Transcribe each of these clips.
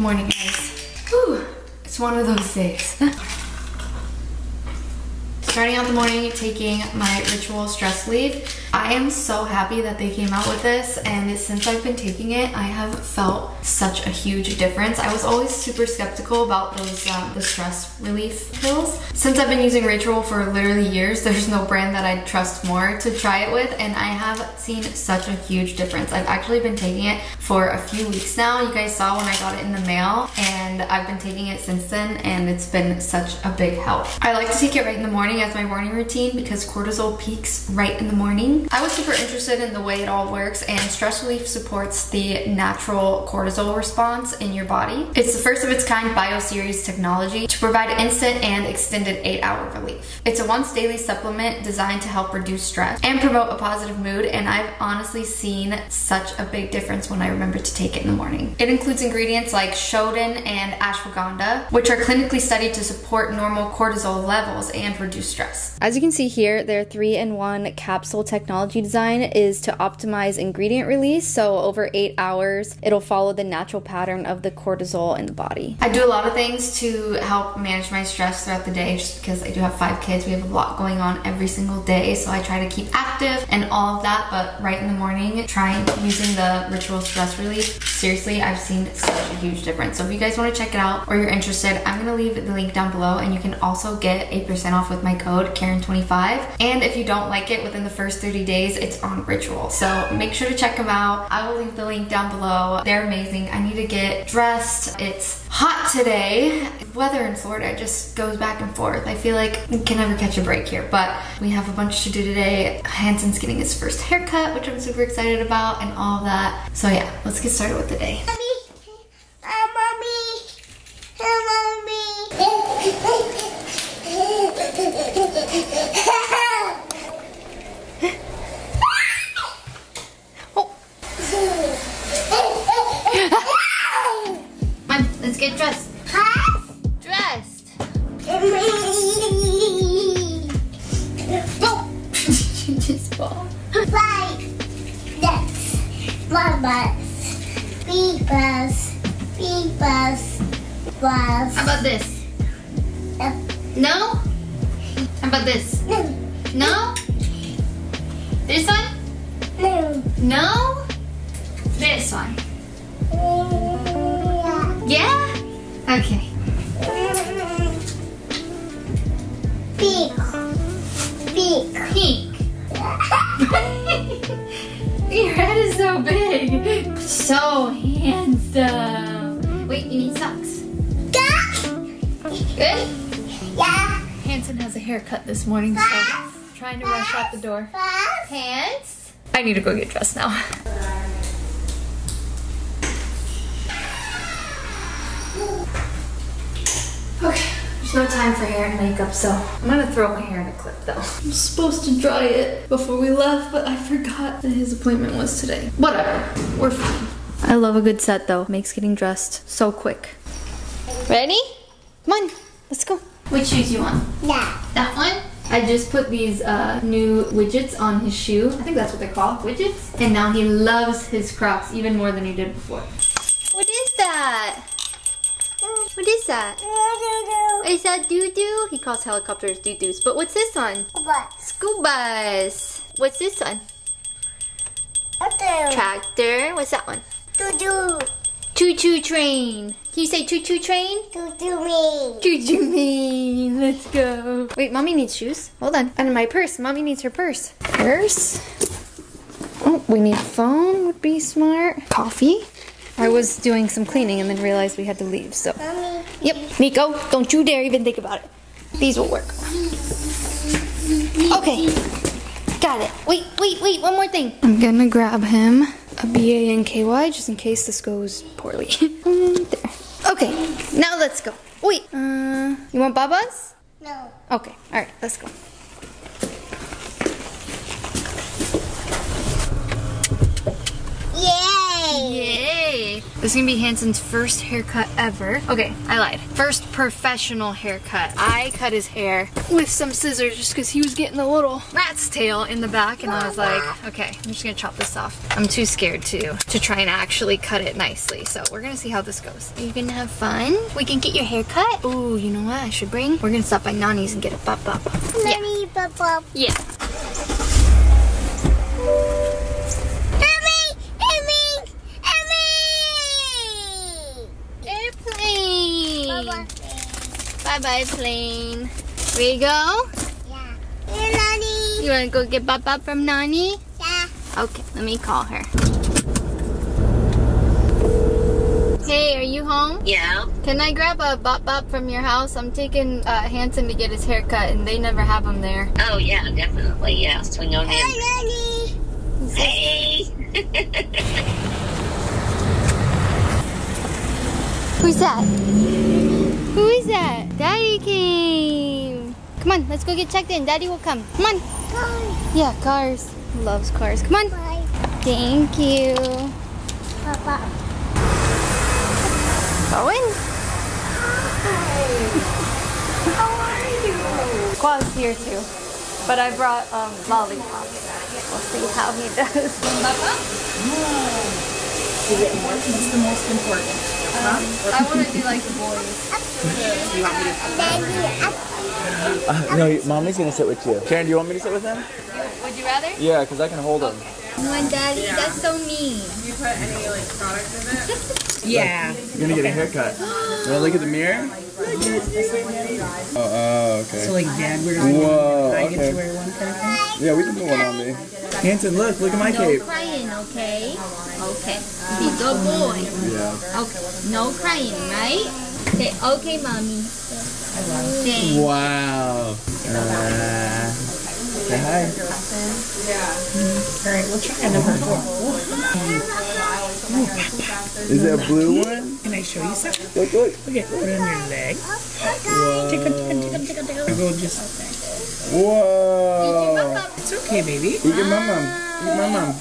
Morning, guys. Whew, it's one of those days. Starting out the morning, taking my ritual stress leave. I am so happy that they came out with this and since I've been taking it, I have felt such a huge difference. I was always super skeptical about those um, the stress relief pills. Since I've been using Ritual for literally years, there's no brand that I'd trust more to try it with and I have seen such a huge difference. I've actually been taking it for a few weeks now. You guys saw when I got it in the mail and I've been taking it since then and it's been such a big help. I like to take it right in the morning as my morning routine because cortisol peaks right in the morning. I was super interested in the way it all works and stress relief supports the natural cortisol response in your body. It's the first of its kind BioSeries technology to provide instant and extended 8 hour relief. It's a once daily supplement designed to help reduce stress and promote a positive mood and I've honestly seen such a big difference when I remember to take it in the morning. It includes ingredients like Shoden and ashwagandha which are clinically studied to support normal cortisol levels and reduce stress. As you can see here, their three-in-one capsule technology design is to optimize ingredient release. So over eight hours, it'll follow the natural pattern of the cortisol in the body. I do a lot of things to help manage my stress throughout the day just because I do have five kids. We have a lot going on every single day. So I try to keep active and all of that. But right in the morning, trying using the ritual stress relief, seriously, I've seen such a huge difference. So if you guys want to check it out or you're interested, I'm going to leave the link down below and you can also get 8% off with my code Keren25. And if you don't like it within the first 30 days, it's on Ritual. So make sure to check them out. I will leave the link down below. They're amazing. I need to get dressed. It's hot today. Weather in Florida just goes back and forth. I feel like we can never catch a break here, but we have a bunch to do today. Hanson's getting his first haircut, which I'm super excited about and all that. So yeah, let's get started with the day. This. Mamas. Beepers. Beepers. Bus. How about this? No. No? How about this? No. No? This one? No. No? This one? Yeah? Okay. Pink. Pink. Pink. Your head is so big. So handsome. Wait, you need socks. Good? Yeah. Hanson has a haircut this morning, so trying to rush out the door. Pants. I need to go get dressed now. there's no time for hair and makeup, so I'm gonna throw my hair in a clip though. I'm supposed to dry it before we left, but I forgot that his appointment was today. Whatever, we're fine. I love a good set though. Makes getting dressed so quick. Ready? Come on, let's go. Which shoes do you want? Yeah. That one? I just put these uh, new widgets on his shoe. I think that's what they're called, widgets. And now he loves his Crocs even more than he did before. What is that? What is that? Is that doo-doo? He calls helicopters doo-doos. But what's this one? School bus. What's this one? Tractor. Tractor. What's that one? Doo-doo. Choo-choo train. Can you say choo-choo train? Choo-choo me. Choo-choo me. Let's go. Wait, mommy needs shoes. Hold on. And my purse. Mommy needs her purse. Purse. Oh, we need a phone would be smart. Coffee. I was doing some cleaning and then realized we had to leave, so. Mommy. Yep, Nico, don't you dare even think about it. These will work. Okay, got it. Wait, wait, wait, one more thing. I'm gonna grab him a B-A-N-K-Y just in case this goes poorly. there. Okay, now let's go. Wait, uh, you want Baba's? No. Okay, all right, let's go. Yay! This is gonna be Hanson's first haircut ever. Okay, I lied. First professional haircut. I cut his hair with some scissors just because he was getting a little rat's tail in the back and I was like, okay, I'm just gonna chop this off. I'm too scared to, to try and actually cut it nicely. So we're gonna see how this goes. Are you gonna have fun? We can get your hair cut? Ooh, you know what I should bring? We're gonna stop by Nani's and get a bop bop. Yeah. Mommy, Papa. Yeah. Airplane! Papa. Bye bye, plane. Ready to go? Yeah. Hey, Nanny. You wanna go get Bop Bop from Nani? Yeah. Okay, let me call her. Hey, are you home? Yeah. Can I grab a Bop Bop from your house? I'm taking uh, Hanson to get his hair cut and they never have them there. Oh, yeah, definitely. Yeah. Swing on in. Hey, Nanny. Hey. Who's that? Who is that? Daddy came. Come on, let's go get checked in. Daddy will come. Come on. Bye. Yeah, cars. Loves cars. Come on. Bye. Thank you. Papa. Going. How are you? Khoa's here too. But I brought um, lollipops. We'll see how he does. Papa? No. Is it more? What's the most important? I want to do like the boys. Daddy, up. Uh, no, mommy's gonna sit with you. Keren, do you want me to sit with him? Would you rather? Yeah, because I can hold him. Come on, Daddy. That's so mean. You put any like product in it? Yeah. You're gonna get a haircut. You wanna look at the mirror? Oh, oh okay. So like dad wears one, Whoa, I get okay. to wear one kind of thing. Yeah, we can put one on me. Hanson, look, look at my No cape. crying, okay? Okay. Be good boy. Yeah. Okay. No crying, right? Say, okay, mommy. Thanks. Wow. Uh, say hi. Yeah. All right, we'll try number four. Is that a blue one? Can I show you something? Look, look. Okay, put it on your leg. Whoa. Tickle, tickle, tickle, tickle, tickle. I go just. Whoa. It's okay, baby. Eat your mum mum. Eat my mum.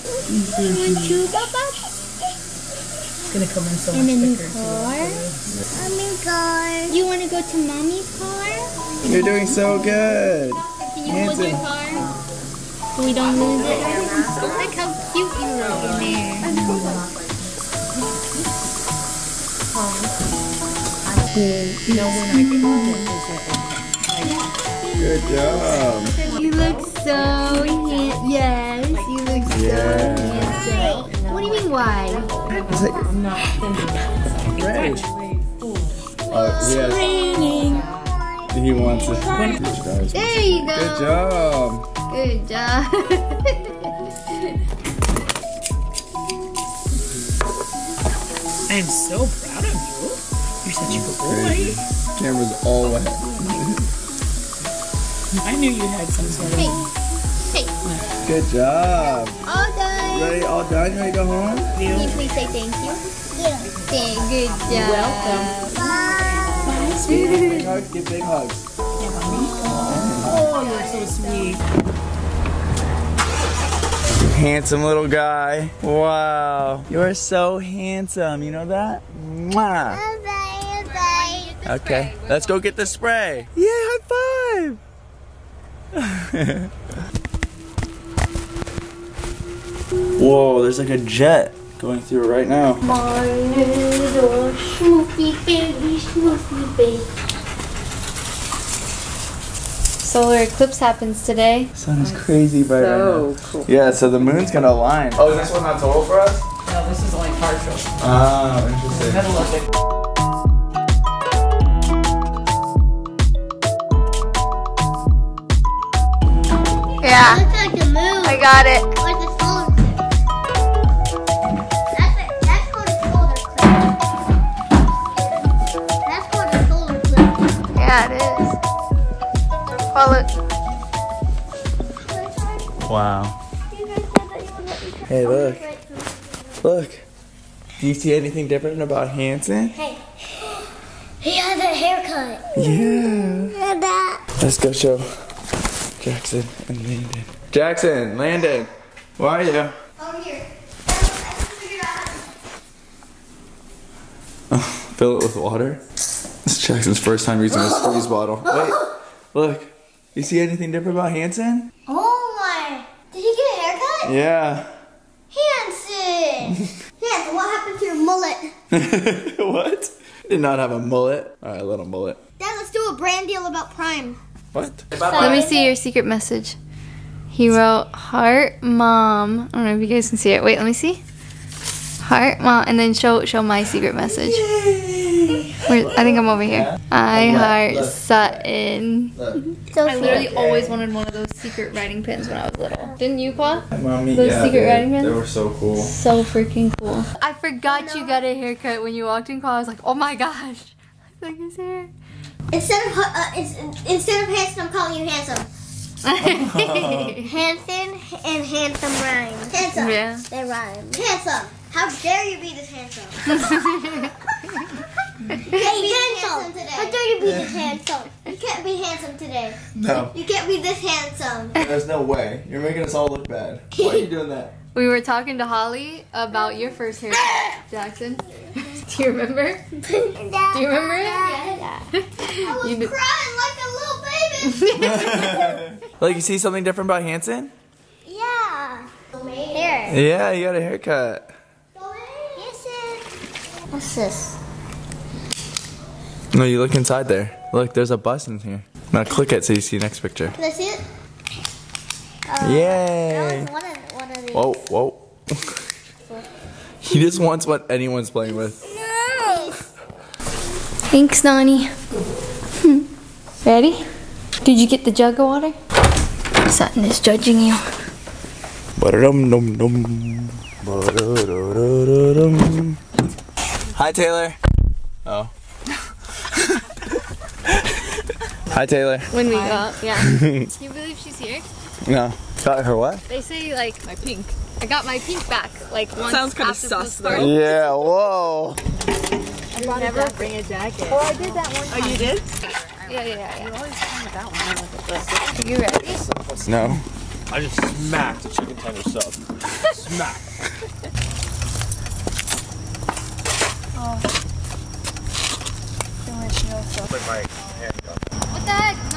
It's gonna come in so much thicker. Mommy, car. You want to go to mommy's car? You're doing so good. Can you hold your car? So we don't lose it. Look how cute you look in there. You know when I get home, Good job. You look so handsome. Yes, you look so Yeah. handsome. What do you mean, why? It's like, Right. Oh, yes. He wants it. There you go. Good job. Good job. I am so proud of you. You're such a good boy. Camera's all wet. I knew you had some sort of. hey, Good job. all done. Ready? All done? You ready to go home? Can you please say thank you? Yeah. Thank, good job. Welcome. Big hugs. Give big hugs. Oh, you're so sweet. Handsome little guy. Wow. You are so handsome. You know that? Mwah. Bye, bye. Okay. Let's go get the spray. Yeah, high five. Whoa, there's like a jet going through right now. My little Snoopy baby, Snoopy baby. Solar eclipse happens today. Sun is crazy bright So right now. cool. Yeah, so the moon's gonna align. Oh, is this one not total for us? No, this is only partial. Oh, interesting. Have a look. Yeah, Looks like the moon. I got it. Well, look. Wow. Hey, look. Look. Do you see anything different about Hanson? Hey. He has a haircut. Yeah. Look at that. Let's go show Jackson and Landon. Jackson, Landon, where are you? Over here. Fill it with water. This is Jackson's first time using a squeeze bottle. Wait, look. You see anything different about Hanson? Oh my. Did he get a haircut? Yeah. Hanson. Hanson, what happened to your mullet? what? Did not have a mullet. All right, a little mullet. Dad, let's do a brand deal about Prime. What? Let me see your secret message. He wrote heart mom. I don't know if you guys can see it. Wait, let me see. Heart mom, and then show show my secret message. Where, I think I'm over here. I heart Sutton. So I literally always wanted one of those secret writing pins when I was little. Didn't you, Khoa? Mommy, Those secret writing pins? They were so cool. So freaking cool. I forgot you got a haircut when you walked in. Khoa. I was like, oh my gosh. Look his hair. Instead of uh, instead of handsome, I'm calling you handsome. Hanson and handsome rhyme. Handsome. Yeah. They rhyme. Handsome. How dare you be this handsome? hey, handsome. Today. How dare you be this handsome? You can't be handsome today. No, You can't be this handsome. there's no way. You're making us all look bad. Why are you doing that? We were talking to Holly about your first haircut, Jackson. Do you remember? Do Do you remember it? Yeah. I was You did- crying like a little baby. Like, you see something different about Hanson? yeah. Here. Yeah, you got a haircut. What's this? No, you look inside there. Look, there's a bus in here. Now click it so you see the next picture. Can I see it? Yay! That was one of, one of these. Whoa, whoa. he just wants what anyone's playing with. No. Thanks, Nani. Hmm. Ready? Did you get the jug of water? Sutton is judging you. Hi, Taylor. Oh. Hi, Taylor. When we go up, yeah. Can you believe she's here? No. Got her what? They say like my pink. I got my pink back like once. Sounds kinda after sus, though. start. Yeah, whoa. I never bring a jacket. Oh, I did that one. Oh, you did? Yeah, yeah, yeah. You always come with that one. Are You ready? No. I just smacked a chicken tender sub. Smack. Put oh. my hand up. What the heck?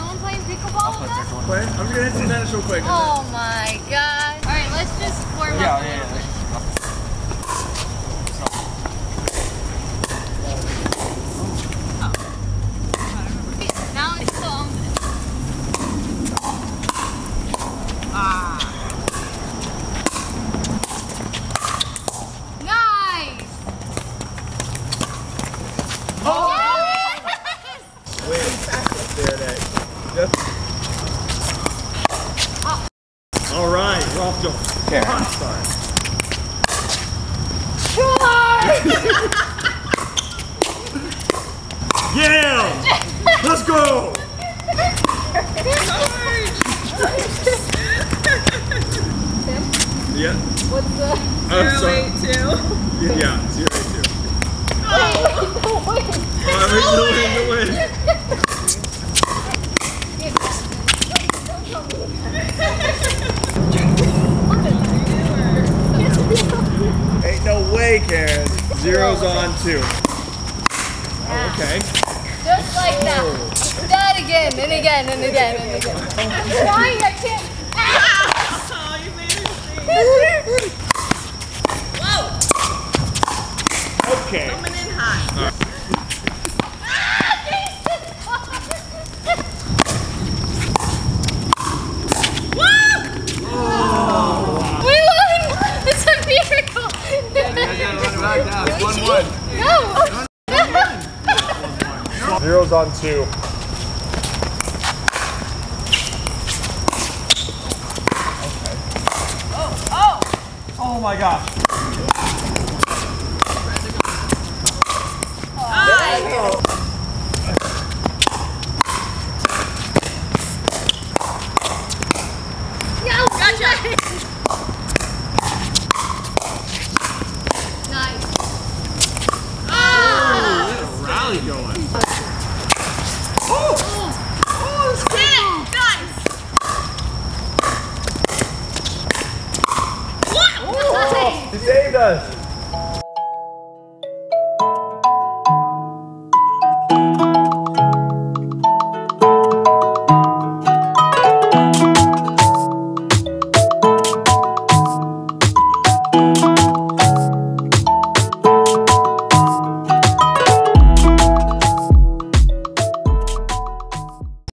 No one playing pickleball with us? Play? I'm gonna hit some tennis real quick. Oh my god. Alright, let's just warm Yeah, up. yeah, yeah. Now it's still Nice! All right, we're off to a hot start. Yeah! Let's go! Yeah. What's the? Uh, sorry. Yeah, yeah, zero eight two. Oh, wait, no win, no win. Ain't no way, Keren. Zero's on two. Oh, okay. Just like that. That again and again and again and again. I'm trying, I can't. Okay. We won! It's a miracle! One one. No! Zero's on oh, two. Oh. oh my gosh. Us.